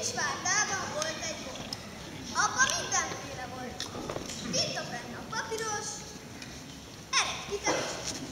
Kisvártában volt egy bolt. Abban mindenféle volt. Itt a benne a papíros, erre is.